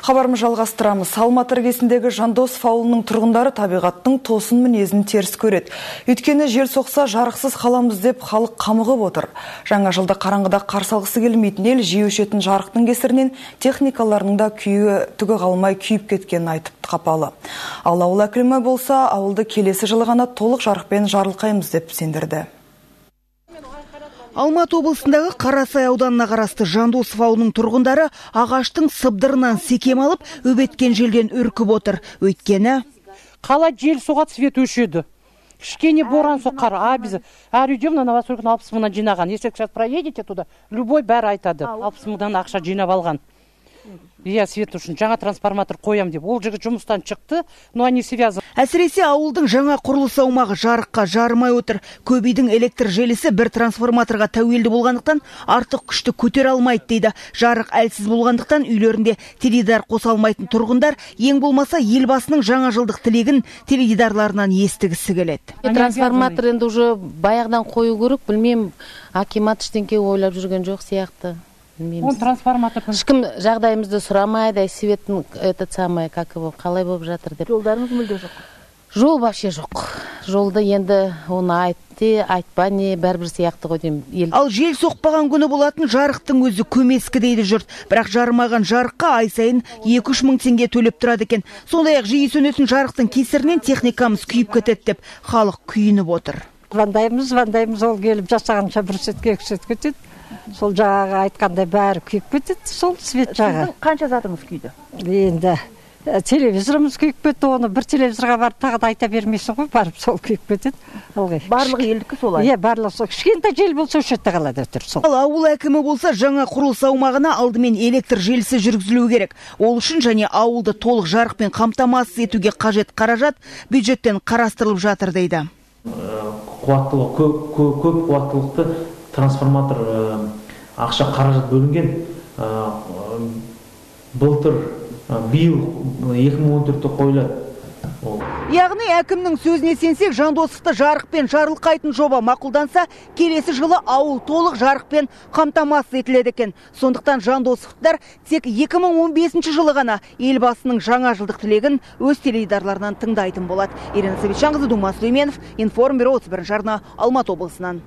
Хабарымыз жалғастырамыз. Алматы іргесіндегі Жандосов ауылының тұрғындары табиғаттың тосын мінезін теріс көреді. Өйткені жер соқса жарықсыз қаламыз деп халық қамығып отыр. Жаңа жылда қараңғыда қарсы алғысы келмейтін ел жиі өшетін жарықтың кесірінен техникаларының да күйі түгі қалмай күйіп кеткенін айтып қапалы. Ал ауыл әкімі болса, ауылды келесі жылы ғана толық жарықпен жарылқаймыз деп сендірді. Алматы облысындағы Қарасай ауданына қарасты Жандосов ауылының тұрғындары ағаштың сыбдырынан секем алып, өбеткен желден үркіп отыр. Өйткені қалай жел соғады свет өшеді. Кішкене боран соққар а біз әр үйде мына новостройканы алпыс мыңнан жинаған. Если сейчас проедете туда любой бәрі айтады. Алпыс мыңнан ақша жинап алған. Иә свет үшін жаңа трансформатор қоям деп. Ол жігіт жұмыстан шықты но они связаны. Әсіресе ауылдың жаңа құрылыс аумағы жарыққа жарымай отыр. Көп үйдің электр желісі бір трансформаторға тәуелді болғандықтан артық күшті көтере алмайды дейді. Жарық әлсіз болғандықтан үйлерінде теледидар қоса алмайтын тұрғындар ең болмаса елбасының жаңа жылдық тілегін теледидарларынан естігісі келеді. Трансформатор енді уже баяғыдан қою керек. Білмеймін акимат ештеңке ойлап жүрген жоқ сияқты. Он трансформатор. Ешкім жағдайымызды сұрамайды светін этот самый как его қалай болып жатыр деп. Жолдарыңыз мүлде жоқ. Жол вообще жоқ. Жолды енді оны айт те айтпа не бәрібір сияқты ғой деймін. Ал жел соқпаған күні болатын жарықтың өзі көмескі дейді жұрт. Бірақ жарымаған жарыққа ай сайын екі үш мың теңге төлеп тұрады екен. Сондай ақ жиі сөнетін жарықтың кесірінен техникамыз күйіп кетеді деп халық күйініп отыр. Звондаймыз звондаймыз ол келіп жасағанша бір сетке екі сет кетеді. Сол жаңағы айтқандай бәрі күйіп кетеді сол свет жағы қанша затыңыз күйді? Енді телевизорымыз күйіп кетті оны бір телевизорға барып тағы да айта бермейсің ғой барып сол күйіп кетеді. Ылғи барлығы елдікі солай. Иә барлығы сол. Кішкентай жел болса осы жерде қалады әйтеуір сол. Ал ауыл әкімі болса жаңа құрылыс аумағына алдымен электр желісі жүргізілуі керек. Ол үшін және ауылды толық жарықпен қамтамасыз етуге қажет қаражат бюджеттен қарастырылып жатыр дейді. Қуаттылық көп, көп, көп қуаттылықты трансформатор ақша қаражат бөлінген. Былтыр биыл екі мың он төртте қойылады. Яғни әкімнің сөзіне сенсек жандосовты жарықпен жарылқайтын жоба мақұлданса келесі жылы ауыл толық жарықпен қамтамасыз етіледі екен. Сондықтан жандосовтар тек 2015 жылы ғана елбасының жаңа жылдық тілегін өз теледидарларынан тыңдайтын болады. Ирина савичанқызы думан сүлейменов информ бюро 31 арна алматы облысынан.